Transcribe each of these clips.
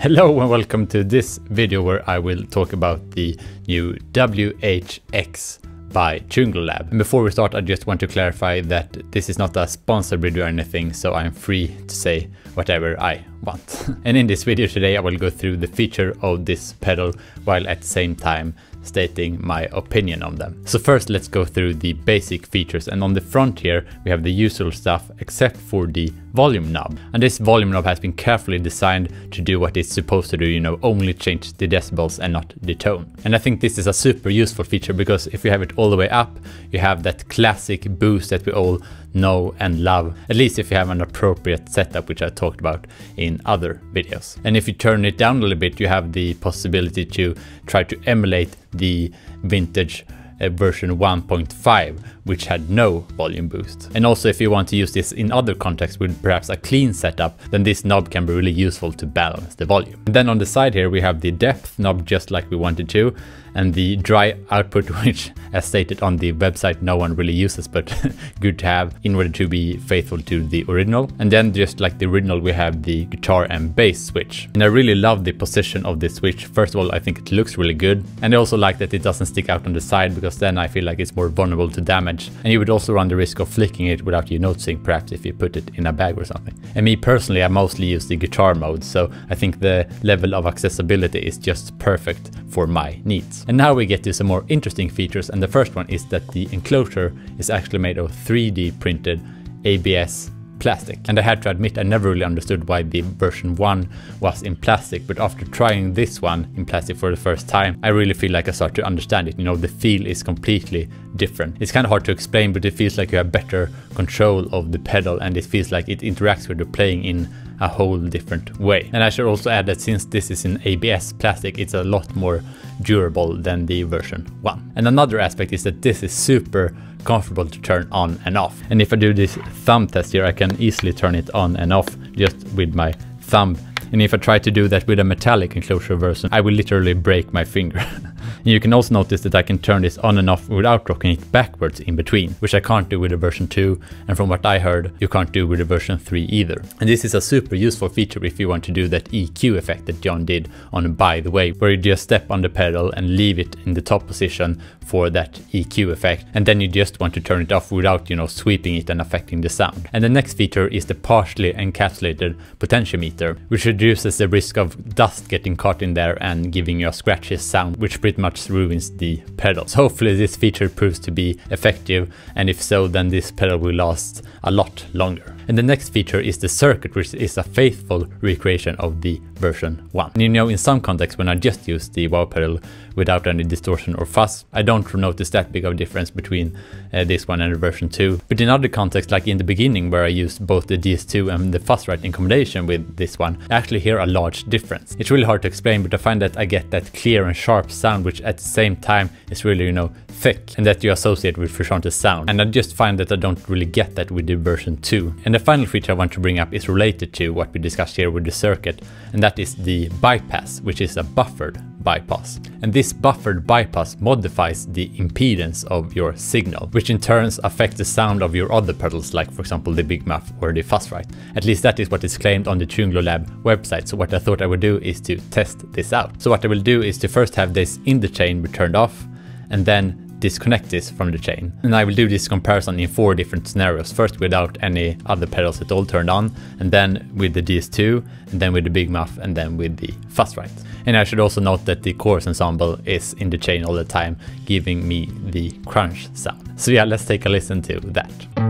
Hello and welcome to this video where I will talk about the new WHX by Triungulo Lab. And before we start, I just want to clarify that this is not a sponsored video or anything, so I'm free to say whatever I want. and in this video today, I will go through the feature of this pedal while at the same time stating my opinion on them. So first let's go through the basic features and on the front here we have the usual stuff except for the volume knob. And this volume knob has been carefully designed to do what it's supposed to do, you know, only change the decibels and not the tone. And I think this is a super useful feature because if you have it all the way up, you have that classic boost that we all know and love, at least if you have an appropriate setup, which I talked about in other videos. And if you turn it down a little bit, you have the possibility to try to emulate the vintage uh, version 1.5 which had no volume boost. And also if you want to use this in other contexts with perhaps a clean setup, then this knob can be really useful to balance the volume. And then on the side here we have the depth knob just like we wanted to, and the dry output which as stated on the website no one really uses but good to have in order to be faithful to the original. And then just like the original we have the guitar and bass switch. And I really love the position of this switch. First of all I think it looks really good and I also like that it doesn't stick out on the side because then I feel like it's more vulnerable to damage and you would also run the risk of flicking it without you noticing perhaps if you put it in a bag or something. And me personally I mostly use the guitar mode so I think the level of accessibility is just perfect for my needs. And now we get to some more interesting features and the first one is that the enclosure is actually made of 3D printed ABS plastic. And I had to admit I never really understood why the version 1 was in plastic, but after trying this one in plastic for the first time, I really feel like I start to understand it. You know, the feel is completely different. It's kind of hard to explain, but it feels like you have better control of the pedal and it feels like it interacts with the playing in a whole different way. And I should also add that since this is in ABS plastic, it's a lot more durable than the version 1. And another aspect is that this is super comfortable to turn on and off. And if I do this thumb test here, I can easily turn it on and off just with my thumb. And if I try to do that with a metallic enclosure version, I will literally break my finger. you can also notice that I can turn this on and off without rocking it backwards in between, which I can't do with the version 2, and from what I heard, you can't do with the version 3 either. And this is a super useful feature if you want to do that EQ effect that John did on By the Way, where you just step on the pedal and leave it in the top position for that EQ effect, and then you just want to turn it off without, you know, sweeping it and affecting the sound. And the next feature is the partially encapsulated potentiometer, which reduces the risk of dust getting caught in there and giving you a scratchy sound, which pretty much ruins the pedals. Hopefully this feature proves to be effective and if so then this pedal will last a lot longer. And the next feature is the circuit which is a faithful recreation of the version 1. And you know in some contexts when I just use the wah pedal without any distortion or fuzz, I don't notice that big of a difference between uh, this one and the version 2. But in other contexts like in the beginning where I used both the DS2 and the Fuzzrite in combination with this one, I actually hear a large difference. It's really hard to explain but I find that I get that clear and sharp sound which at the same time is really you know thick and that you associate with Frusciante's sound. And I just find that I don't really get that with the version 2. And the final feature I want to bring up is related to what we discussed here with the circuit, and that is the bypass, which is a buffered bypass. And this buffered bypass modifies the impedance of your signal, which in turn affects the sound of your other pedals, like for example the Big Muff or the Fuzzrite. At least that is what is claimed on the Triungulo Lab website, so what I thought I would do is to test this out. So what I will do is to first have this in the chain be turned off, and then disconnect this from the chain. And I will do this comparison in four different scenarios. First without any other pedals at all turned on, and then with the DS2, and then with the Big Muff, and then with the Fuzzrite. And I should also note that the chorus ensemble is in the chain all the time, giving me the crunch sound. So yeah, let's take a listen to that.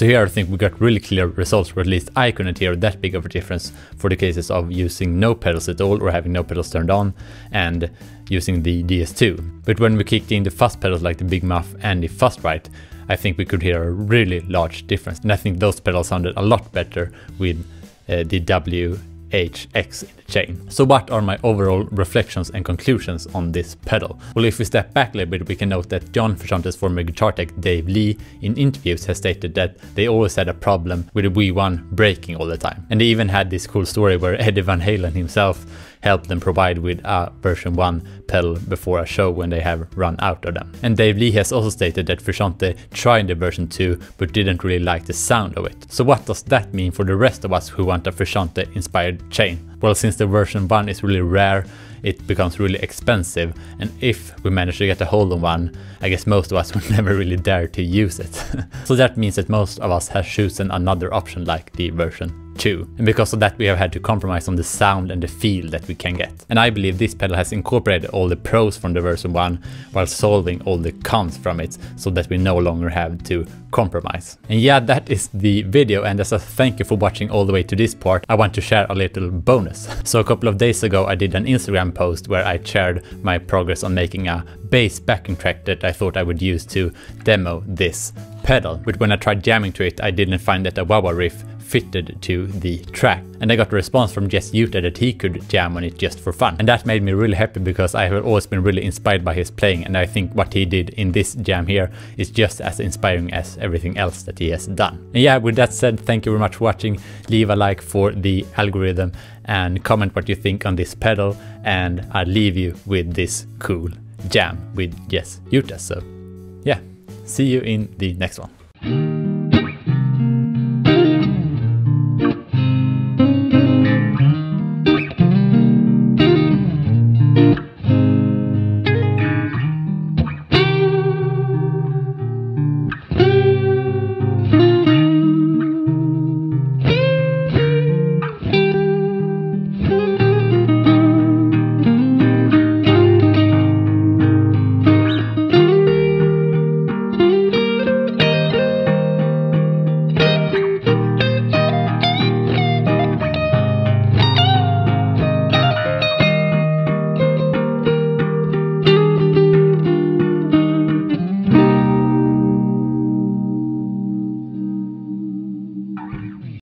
So here I think we got really clear results, or at least I couldn't hear that big of a difference for the cases of using no pedals at all or having no pedals turned on and using the DS2. But when we kicked in the fuzz pedals like the Big Muff and the Fuzzrite, I think we could hear a really large difference. And I think those pedals sounded a lot better with uh, the W HX in the chain. So what are my overall reflections and conclusions on this pedal? Well, if we step back a little bit, we can note that John Frusciante's former guitar tech Dave Lee in interviews has stated that they always had a problem with the V1 breaking all the time. And they even had this cool story where Eddie Van Halen himself help them provide with a version 1 pedal before a show when they have run out of them. And Dave Lee has also stated that Frusciante tried the version 2 but didn't really like the sound of it. So what does that mean for the rest of us who want a Frusciante inspired chain? Well, since the version 1 is really rare, it becomes really expensive. And if we manage to get a hold of one, I guess most of us would never really dare to use it. so that means that most of us have chosen another option like the version 2. And because of that we have had to compromise on the sound and the feel that we can get. And I believe this pedal has incorporated all the pros from the version 1 while solving all the cons from it so that we no longer have to compromise. And yeah, that is the video and as a thank you for watching all the way to this part, I want to share a little bonus. So a couple of days ago I did an Instagram post where I shared my progress on making a bass backing track that I thought I would use to demo this pedal. But when I tried jamming to it, I didn't find that a wah wah riff fitted to the track. And I got a response from Yesyuta that he could jam on it just for fun. And that made me really happy because I have always been really inspired by his playing and I think what he did in this jam here is just as inspiring as everything else that he has done. And yeah, with that said, thank you very much for watching. Leave a like for the algorithm and comment what you think on this pedal and I'll leave you with this cool jam with Jess Utah. So yeah, see you in the next one.